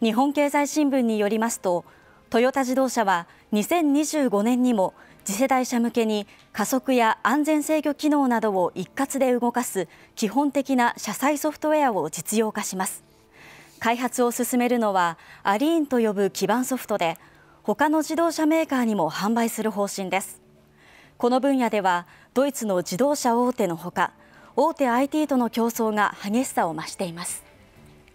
日本経済新聞によりますとトヨタ自動車は2025年にも次世代車向けに加速や安全制御機能などを一括で動かす基本的な車載ソフトウェアを実用化します。開発を進めるのはアリーンと呼ぶ基盤ソフトで他の自動車メーカーにも販売する方針です。この分野ではドイツの自動車大手のほか大手 IT との競争が激しさを増しています。